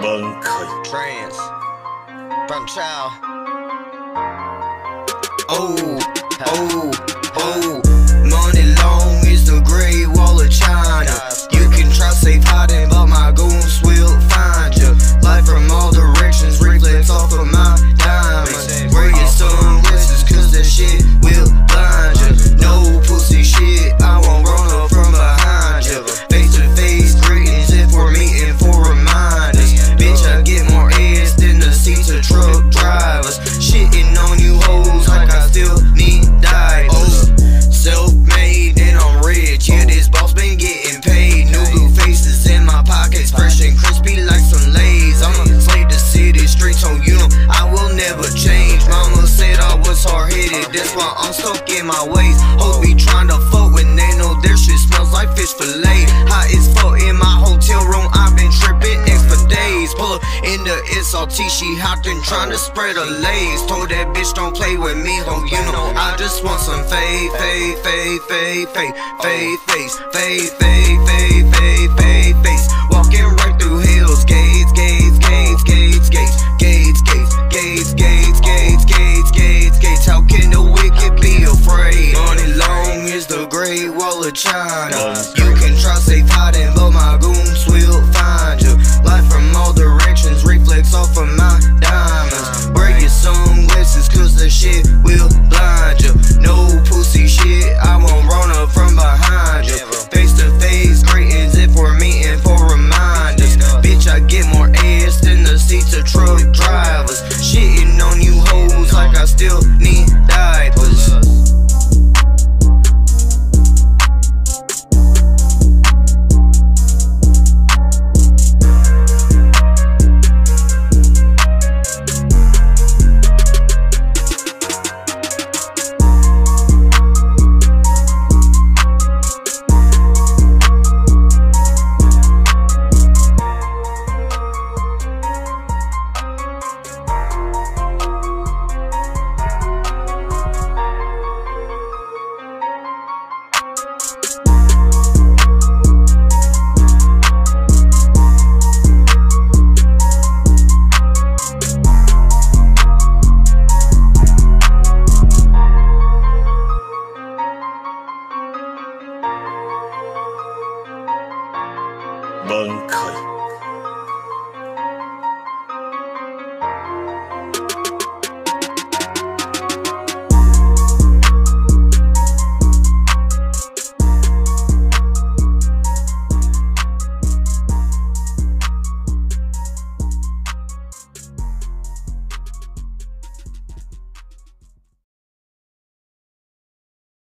Bunkai. Trans. Punch out. Oh, oh. I'm stuck in my ways. Hope be trying to fuck when they know their shit smells like fish fillet. Hot as fuck in my hotel room, I've been tripping X for days. Pull up in the SRT, she hopped in trying to spread her legs. Told that bitch don't play with me, ho, you know I just want some fade, fade, fade, fade, fade, fade, fade, fade, fade, fade, fade. full of china. You can trust safe hiding, but my gooms, will find you. Life from all the 可以